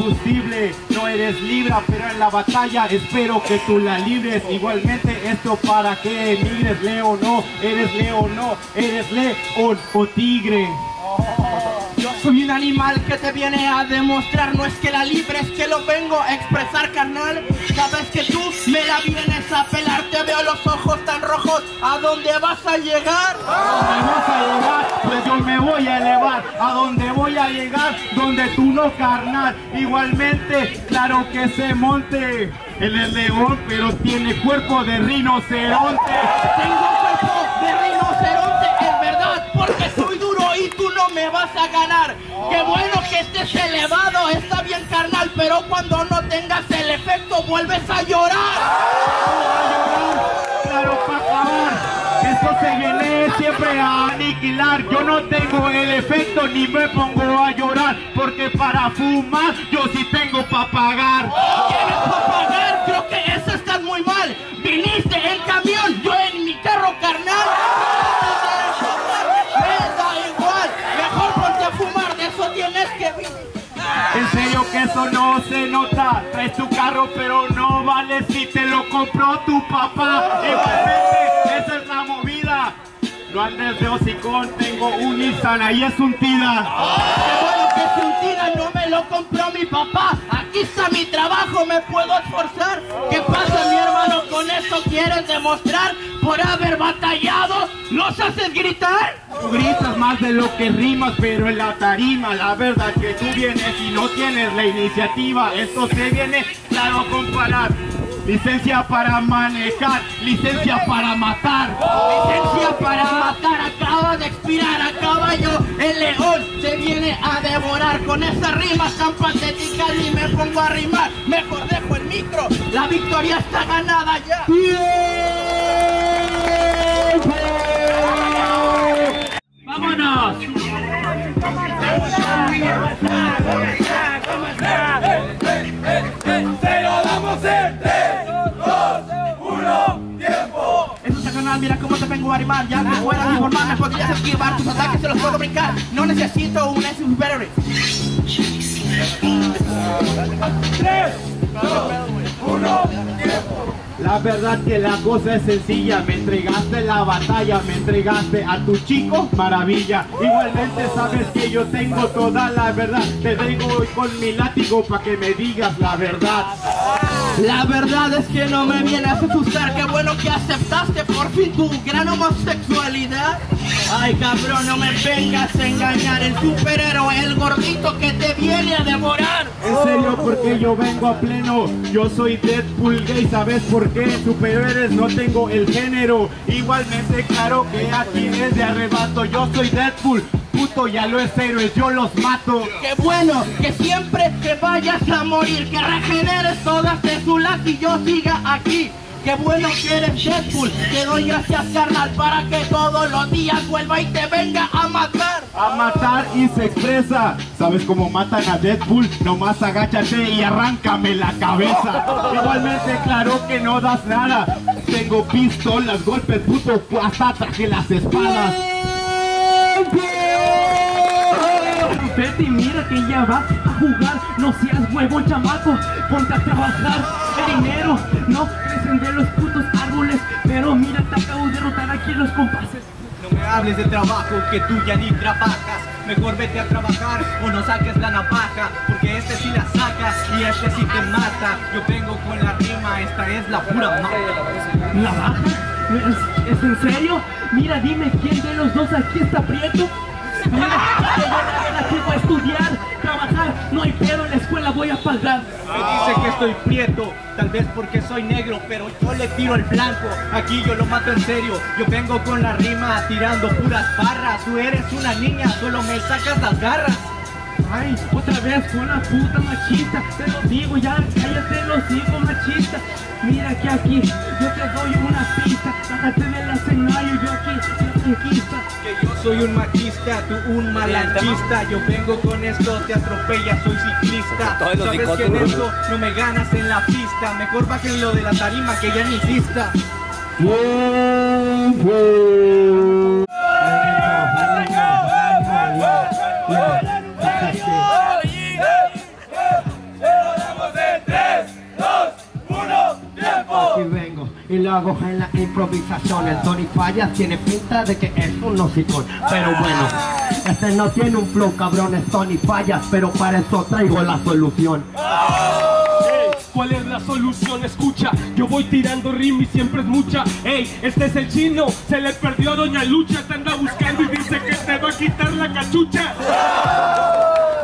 combustible. No eres libra, pero en la batalla espero que tú la libres. Igualmente esto para que emigres, Leo no, eres Leo no, eres león o tigre. Yo soy un animal que te viene a demostrar No es que la libre, es que lo vengo a expresar, carnal Sabes que tú me la vienes a pelar Te veo los ojos tan rojos ¿A dónde vas a llegar? ¿A dónde vas a llegar? Me voy a elevar ¿A dónde voy a llegar? Donde tú no, carnal. Igualmente, claro que se monte Él es león, pero tiene cuerpo de rinoceronte. Tengo cuerpo de rinoceronte, es verdad Porque soy duro y tú no me vas a ganar. Qué bueno que estés elevado, está bien carnal Pero cuando no tengas el efecto vuelves a llorar a aniquilar. Yo no tengo el efecto ni me pongo a llorar. Porque para fumar yo sí tengo para pagar. ¿Quieres pa' pagar? Creo que eso estás muy mal Viniste en camión, yo en mi carro carnal Me da igual, mejor ponte a fumar, de eso tienes que vivir En serio que eso no se nota. Traes tu carro, pero no vale si te lo compró tu papá. No andes de hocicón, tengo un Nissan, ahí es un Tida. Qué bueno que si un tira no me lo compró mi papá. Aquí está mi trabajo, me puedo esforzar. ¿Qué pasa, mi hermano? ¿Con eso quieres demostrar? Por haber batallado, ¿los haces gritar? Tú gritas más de lo que rimas, pero en la tarima, la verdad que tú vienes y no tienes la iniciativa. Esto se viene, claro, comparar. Licencia para manejar, licencia para matar. Licencia para matar acaba de expirar a caballo. El león se viene a devorar con esas rimas tan patéticas y me pongo a rimar. Mejor dejo el micro, la victoria está ganada ya. ¡Vámonos! ¡Se Mira cómo te vengo a rimar. Ya que fuera mi forma, me podrías esquivar. Tus ataques se los puedo brincar. No necesito un S superior. 3, 2, 1, tiempo! La verdad que la cosa es sencilla, me entregaste la batalla, me entregaste a tu chico, maravilla. Igualmente sabes que yo tengo toda la verdad, te vengo hoy con mi látigo para que me digas la verdad. La verdad es que no me viene a asustar. Qué bueno que aceptaste por fin tu gran homosexualidad. Ay, cabrón, no me vengas a engañar. El superhéroe, el gordito que te viene a devorar. En serio, porque yo vengo a pleno, yo soy Deadpool gay, ¿sabes por qué? Superhéroes no tengo el género, igualmente claro que aquí es de arrebato, yo soy Deadpool, puto ya lo es héroes, yo los mato. Qué bueno que siempre te vayas a morir, que regeneres todas células y yo siga aquí. Qué bueno que eres Deadpool, te doy gracias carnal para que todos los días vuelva y te venga a matar. A matar y se expresa, ¿sabes cómo matan a Deadpool? Nomás agáchate y arráncame la cabeza. Igualmente claro que no das nada, tengo pistolas, golpes puto, hasta traje las espadas. Vete y mira que ya va a jugar. No seas huevón chamaco, ponte a trabajar. El dinero no crecen de los putos árboles. Pero mira, te acabo de derrotar aquí los compases. No me hables de trabajo que tú ya ni trabajas. Mejor vete a trabajar o no saques la navaja Porque este sí la saca y este sí te mata. Yo vengo con la rima, esta es la pura mata. ¿La baja? ¿Es, es en serio? Mira, dime quién de los dos aquí está prieto Que yo la estudiar, trabajar, no hay pedo en la escuela, voy a pagar. Me dice que estoy prieto, tal vez porque soy negro, pero yo le tiro el blanco. Aquí yo lo mato en serio, yo vengo con la rima tirando puras barras. Tú eres una niña, solo me sacas las garras. Ay, otra vez con la puta machista, te lo digo ya, cállate los hijos machista. Mira que aquí yo te doy una pista, bájate del escenario, yo aquí Que yo soy un machista, tú un malanchista. Yo vengo con esto, te atropella, soy ciclista. Sabes que en esto no me ganas en la pista. Mejor bajen lo de la tarima que ya ni exista. Hago en la improvisación. El Tony Fallas tiene pinta de que es un hocicón. Pero bueno, este no tiene un flow, cabrón, es Tony Fallas. Pero para eso traigo la solución. ¿Cuál es la solución? Escucha, yo voy tirando rim y siempre es mucha. Ey, este es el chino, se le perdió a Doña Lucha, te anda buscando y dice que te va a quitar la cachucha.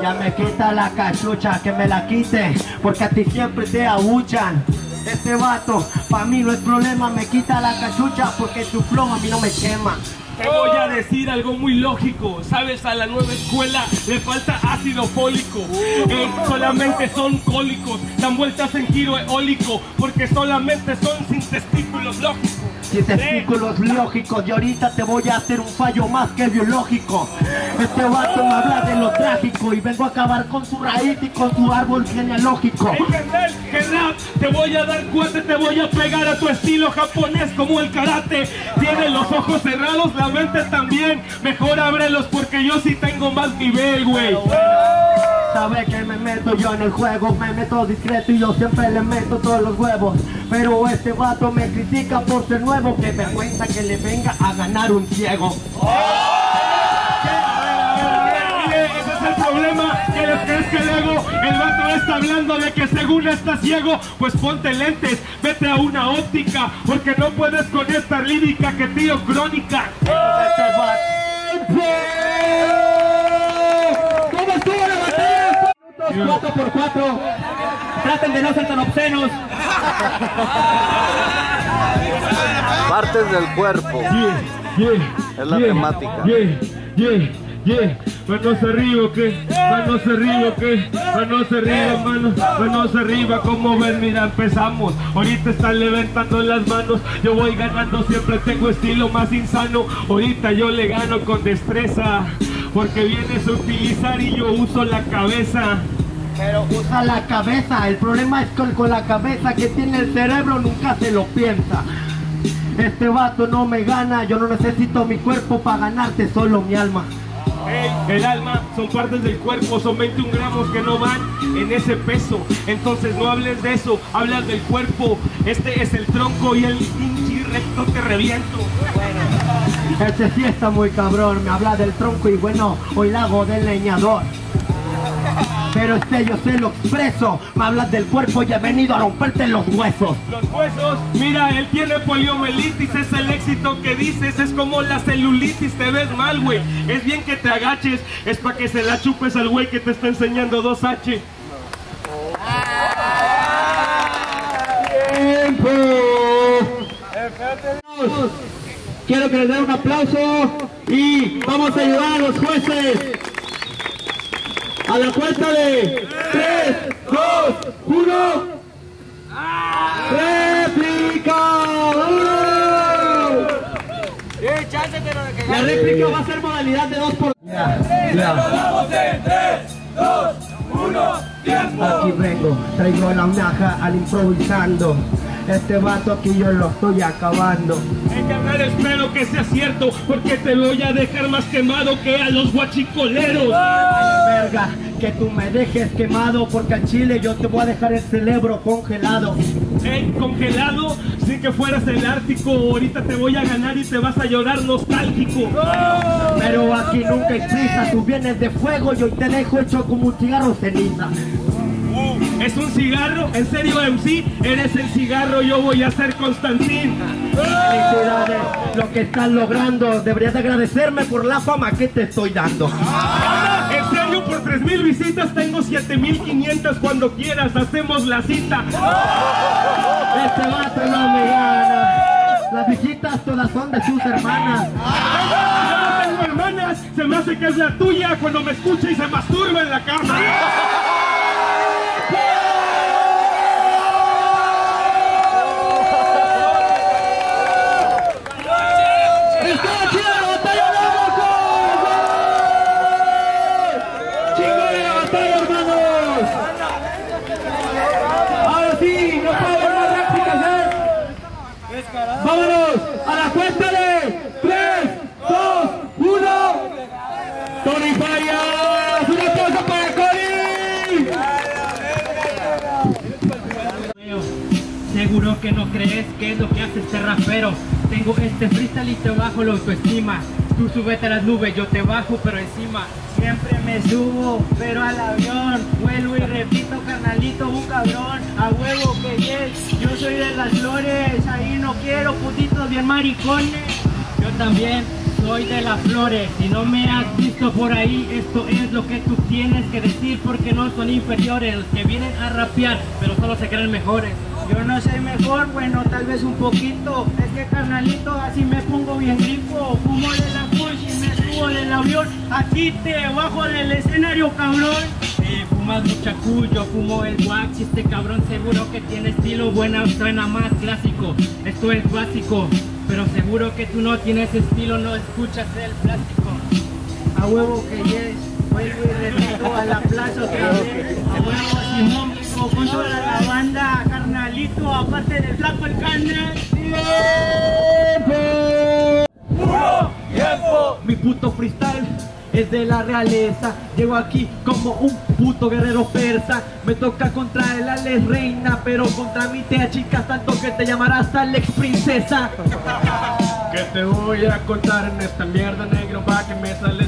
Ya me quita la cachucha, que me la quite, porque a ti siempre te abuchan. Este vato, pa' mí no es problema, me quita la cachucha, porque tu flow a mí no me quema. Te voy a decir algo muy lógico, sabes, a la nueva escuela le falta ácido fólico. Ey, solamente son cólicos, dan vueltas en giro eólico, porque solamente son sin testículos lógicos. Si testículos lógicos y ahorita te voy a hacer un fallo más que biológico. Este vato me habla de lo trágico y vengo a acabar con su raíz y con su árbol genealógico. Ey, carnal, que rap, te voy a dar cuate, te voy a pegar a tu estilo japonés como el karate. Tienes los ojos cerrados, la mente también. Mejor ábrelos porque yo sí tengo más nivel, güey. Sabe que me meto yo en el juego, me meto discreto y yo siempre le meto todos los huevos. Pero este vato me critica por ser nuevo, que vergüenza que le venga a ganar un ciego. Mire, problema, que crees que luego el vato está hablando de que según está ciego, pues ponte lentes, vete a una óptica, porque no puedes con esta lírica que tío crónica. ¿Cómo estuvo la batalla? Minutos 4 por 4 Traten de no ser tan obscenos. Partes del cuerpo. Es la temática. Yeah, yeah, yeah. Manos arriba, ¿qué? Manos arriba, ¿qué? Manos arriba, manos, manos arriba. Como ven, mira, empezamos. Ahorita están levantando las manos. Yo voy ganando, siempre tengo estilo más insano. Ahorita yo le gano con destreza. Porque vienes a utilizar y yo uso la cabeza. Pero usa la cabeza. El problema es con, con la cabeza que tiene el cerebro, nunca se lo piensa. Este vato no me gana, yo no necesito mi cuerpo para ganarte, solo mi alma. El alma son partes del cuerpo, son 21 gramos que no van en ese peso. Entonces no hables de eso, hablas del cuerpo. Este es el tronco y el pinche recto te reviento. Este sí está muy cabrón, me habla del tronco y bueno, hoy la hago del leñador. Pero este yo se lo expreso, me hablas del cuerpo y he venido a romperte los huesos. Los huesos, mira, él tiene poliomielitis, es el éxito que dices, es como la celulitis, te ves mal, güey. Es bien que te agaches, es para que se la chupes al güey que te está enseñando 2H. ¡Tiempo! Quiero que les den un aplauso y vamos a ayudar a los jueces. A la cuenta de 3, 2, 1. ¡Réplica! ¡Uno! La réplica va a ser modalidad de 2 por... Vamos en 3, 2, 1, tiempo. Aquí vengo, traigo la maja al improvisando. Este vato aquí yo lo estoy acabando. Hey, carnal, espero que sea cierto, porque te voy a dejar más quemado que a los guachicoleros. Verga, que tú me dejes quemado porque al chile yo te voy a dejar el cerebro congelado. Hey, congelado, sin que fueras el Ártico, ahorita te voy a ganar y te vas a llorar nostálgico. Pero aquí nunca hay prisa, tú vienes de fuego y hoy te dejo hecho como un cigarro ceniza. Uh, ¿Es un cigarro? ¿En serio, MC? Eres el cigarro, yo voy a ser Constantín. Felicidades, lo que estás logrando, deberías de agradecerme por la fama que te estoy dando. Serio, por 3000 visitas tengo 7500 cuando quieras, hacemos la cita. Este vato no me gana. Las visitas todas son de sus hermanas. Yo no tengo hermanas, se me hace que es la tuya cuando me escucha y se masturba en la cama. ¡Está chida la batalla, vamos! ¡Chingón la batalla, hermanos! Ahora sí, no puede haber más réplicas, ¿eh? ¡Vámonos! ¡A la cuenta de 3, 2, 1! ¡Tony Farias! ¡Un aplauso para Cody! Seguro que no crees que es lo que hace este rapero. Tengo este freestyle y te bajo la autoestima. Tú súbete a las nubes, yo te bajo pero encima Siempre me subo, pero al avión. Vuelvo y repito, carnalito, un cabrón A huevo que yes, yo soy de las flores Ahí no quiero putitos bien maricones. Yo también soy de las flores Si no me has visto por ahí Esto es lo que tú tienes que decir Porque no son inferiores Los que vienen a rapear Pero solo se creen mejores yo no soy mejor, bueno, tal vez un poquito. Es que carnalito, así me pongo bien rico. Fumo de la push y me subo del avión. Aquí te bajo del escenario, cabrón. Eh, Fumas mucha yo fumo el wax este cabrón seguro que tiene estilo Buena, suena más clásico. Esto es básico Pero seguro que tú no tienes estilo No escuchas el plástico. A huevo que yes Vuelvo y repito a la plaza otra vez A Simón con toda la banda, carnalito, aparte del flaco el canal. ¡Tiempo! ¡Tiempo! Mi puto freestyle es de la realeza Llego aquí como un puto guerrero persa Me toca contra el Alex Reina Pero contra mí te achicas tanto que te llamarás Alex Princesa Que te voy a contar en esta mierda negro Pa' que me sale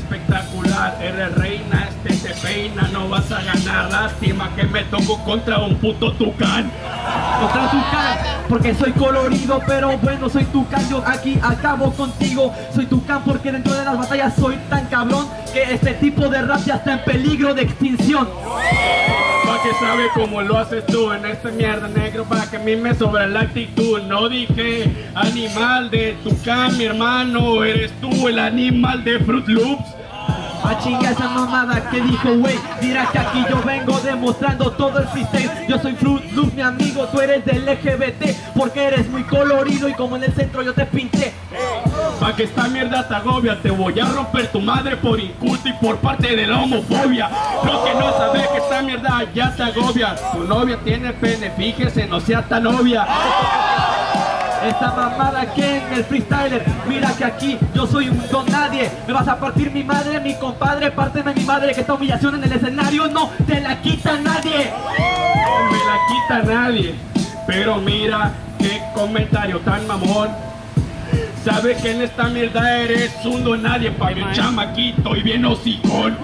espectacular Eres reina, este te peina No vas a ganar, lástima que me toco contra un puto tucán. Contra tucán, porque soy colorido Pero bueno, soy tucán, yo aquí acabo contigo. Soy tucán porque dentro de las batallas soy tan cabrón Que este tipo de rap ya está en peligro de extinción. Pa' que sabe cómo lo haces tú en esta mierda negro Pa' que a mí me sobra la actitud. No dije animal de tucán, mi hermano Eres tú el animal de Fruit Loops a chinga esa mamada que dijo wey Mira que aquí yo vengo demostrando todo el freestyle Yo soy Fruit Loop mi amigo, tú eres del LGBT Porque eres muy colorido y como en el centro yo te pinté Pa' que esta mierda te agobia Te voy a romper tu madre por inculto y por parte de la homofobia. Lo que no sabes que esta mierda ya te agobia. Tu novia tiene pene, fíjese, no sea tan obvia esta mamada que en el freestyler Mira que aquí yo soy un don nadie. Me vas a partir mi madre, mi compadre Párteme mi madre que esta humillación en el escenario No te la quita nadie. No me la quita nadie Pero mira qué comentario tan mamón. Sabes que en esta mierda eres un don nadie Pa' mi chamaquito y bien hocicón